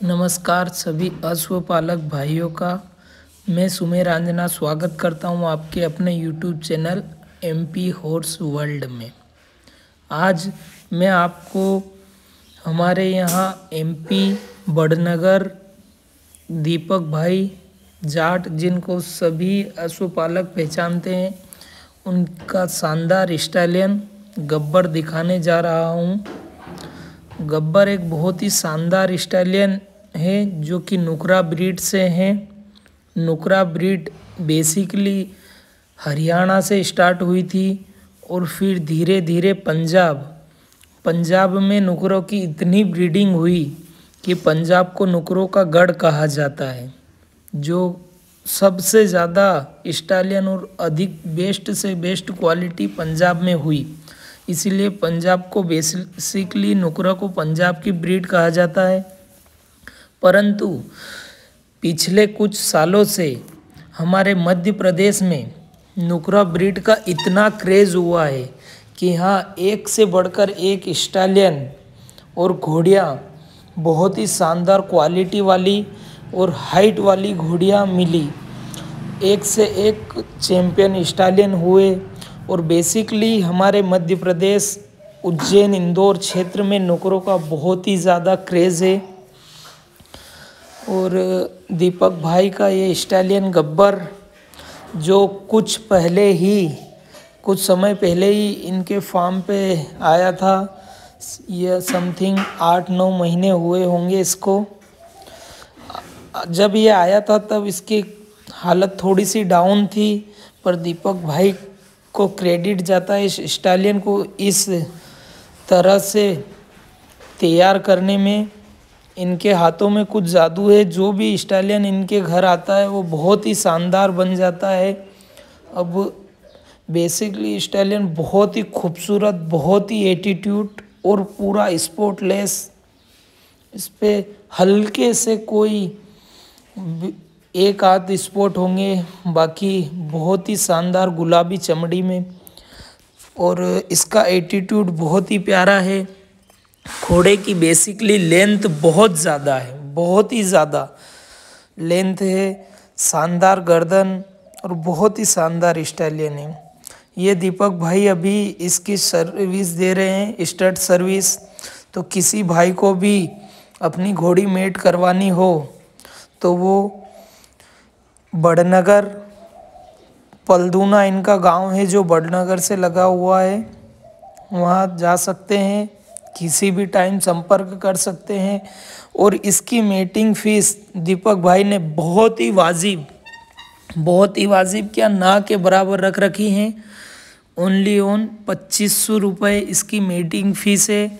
नमस्कार सभी अश्वपालक भाइयों का। मैं सुमेर आंजना स्वागत करता हूँ आपके अपने YouTube channel M P Horse World में। आज मैं आपको हमारे यहाँ एम पी बड़नगर दीपक भाई जाट, जिनको सभी अश्वपालक पहचानते हैं, उनका शानदार स्टालियन गब्बर दिखाने जा रहा हूँ। गब्बर एक बहुत ही शानदार स्टालियन है, जो कि नुकरा ब्रीड से हैं। नुकरा ब्रीड बेसिकली हरियाणा से स्टार्ट हुई थी और फिर धीरे धीरे पंजाब। पंजाब में नुकरों की इतनी ब्रीडिंग हुई कि पंजाब को नुकरों का गढ़ कहा जाता है, जो सबसे ज़्यादा स्टालियन और अधिक बेस्ट से बेस्ट क्वालिटी पंजाब में हुई। इसीलिए पंजाब को बेसिकली नुकरा को पंजाब की ब्रीड कहा जाता है। परंतु पिछले कुछ सालों से हमारे मध्य प्रदेश में नुकरा ब्रीड का इतना क्रेज़ हुआ है कि हाँ एक से बढ़कर एक स्टालियन और घोड़ियाँ बहुत ही शानदार क्वालिटी वाली और हाइट वाली घोड़ियाँ मिली। एक से एक चैम्पियन स्टालियन हुए और बेसिकली हमारे मध्य प्रदेश उज्जैन इंदौर क्षेत्र में नुकरों का बहुत ही ज़्यादा क्रेज़ है। और दीपक भाई का ये स्टालियन गब्बर, जो कुछ पहले ही, कुछ समय पहले ही इनके फार्म पे आया था यह समथिंग आठ, नौ महीने हुए होंगे इसको। जब ये आया था, तब इसकी हालत थोड़ी सी डाउन थी, पर दीपक भाई को क्रेडिट जाता है इस स्टालियन को इस तरह से तैयार करने में। इनके हाथों में कुछ जादू है, जो भी स्टालियन इनके घर आता है, वो बहुत ही शानदार बन जाता है। अब बेसिकली स्टालियन बहुत ही खूबसूरत, बहुत ही एटीट्यूड और पूरा स्पोर्टलेस इस पर हल्के से कोई एक आध स्पॉट होंगे, बाकी बहुत ही शानदार गुलाबी चमड़ी में। और इसका एटीट्यूड बहुत ही प्यारा है। घोड़े की बेसिकली लेंथ बहुत ज़्यादा है, बहुत ही ज़्यादा। लेंथ है, शानदार गर्दन और बहुत ही शानदार स्टाइलियन है। ये दीपक भाई अभी इसकी सर्विस दे रहे हैं स्टड सर्विस तो किसी भाई को भी अपनी घोड़ी मेट करवानी हो तो वो बड़नगर, पलदूना इनका गाँव है जो बड़नगर से लगा हुआ है। वहाँ जा सकते हैं। किसी भी टाइम संपर्क कर सकते हैं। और इसकी मीटिंग फ़ीस दीपक भाई ने बहुत ही वाजिब, बहुत ही वाजिब क्या ना के बराबर रख रखी हैं। ओनली ओन पच्चीस सौ रुपये इसकी मीटिंग फ़ीस है।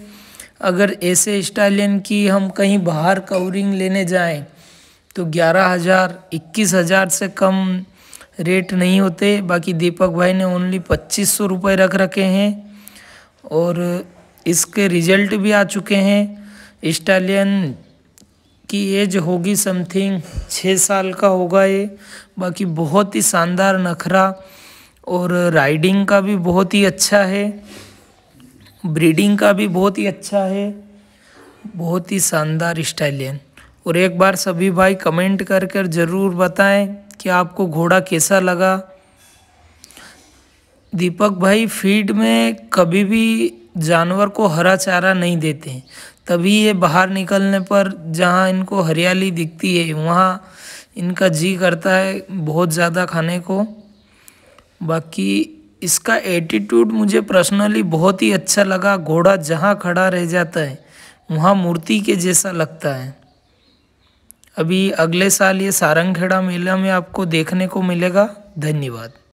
अगर ऐसे स्टालियन की हम कहीं बाहर कवरिंग लेने जाएँ तो ग्यारह हज़ार, इक्कीस हज़ार से कम रेट नहीं होते। बाकी दीपक भाई ने ओनली पच्चीस सौ रुपये रख रखे हैं। और इसके रिज़ल्ट भी आ चुके हैं। स्टालियन की एज होगी समथिंग छः साल का होगा ये। बाकी बहुत ही शानदार नखरा और राइडिंग का भी बहुत ही अच्छा है। ब्रीडिंग का भी बहुत ही अच्छा है। बहुत ही शानदार स्टाइलियन और एक बार सभी भाई कमेंट कर कर ज़रूर बताएँ कि आपको घोड़ा कैसा लगा। दीपक भाई, फ़ीड में कभी भी जानवर को हरा चारा नहीं देते तभी ये बाहर निकलने पर जहाँ इनको हरियाली दिखती है, वहाँ इनका जी करता है बहुत ज़्यादा खाने को। बाकी इसका एटीट्यूड मुझे पर्सनली बहुत ही अच्छा लगा। घोड़ा जहाँ खड़ा रह जाता है, वहाँ मूर्ति के जैसा लगता है। अभी अगले साल ये सारंगखेड़ा मेला में आपको देखने को मिलेगा। धन्यवाद।